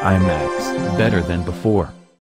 IMAX, better than before.